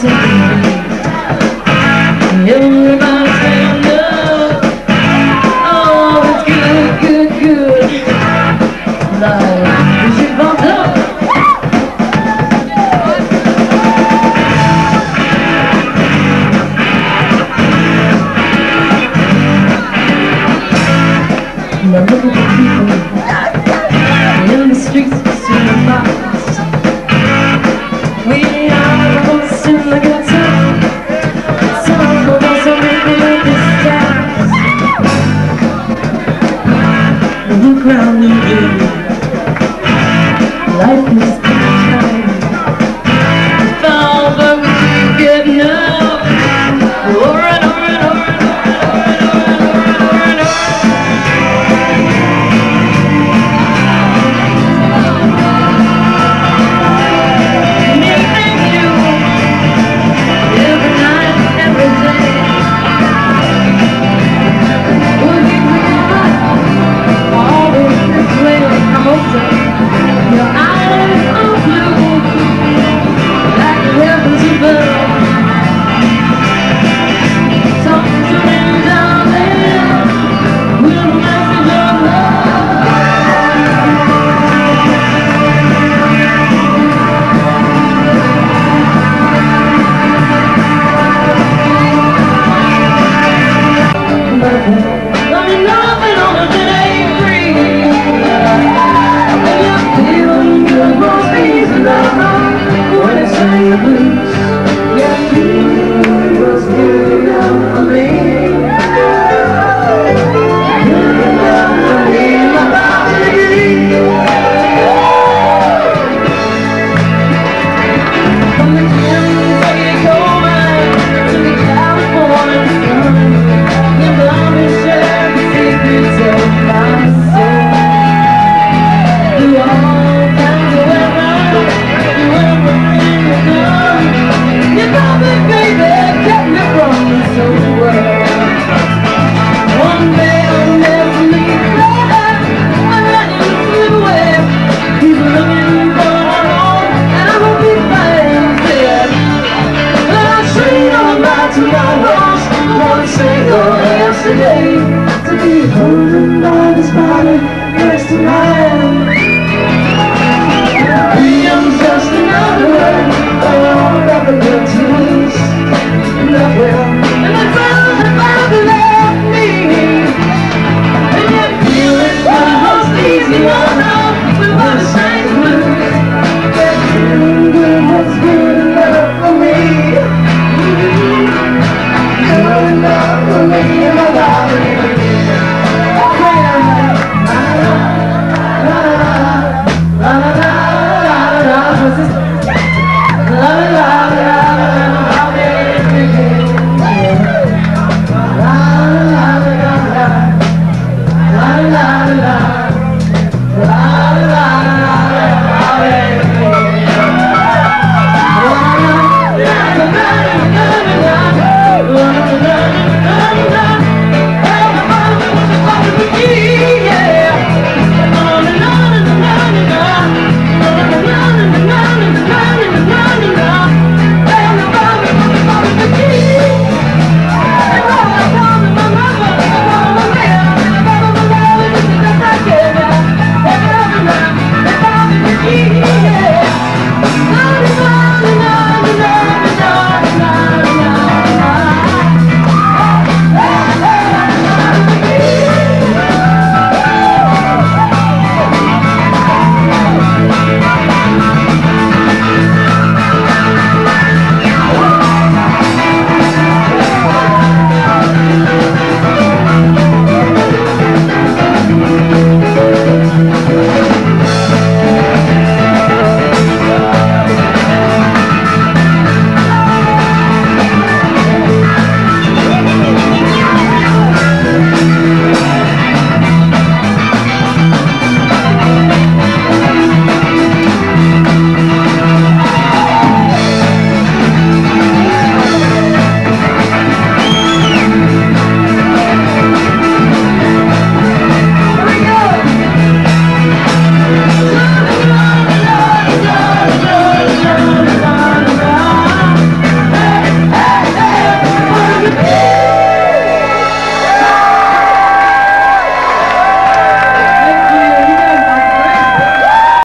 singing. Everybody's. Oh, it's good, good, good. I'm looking for.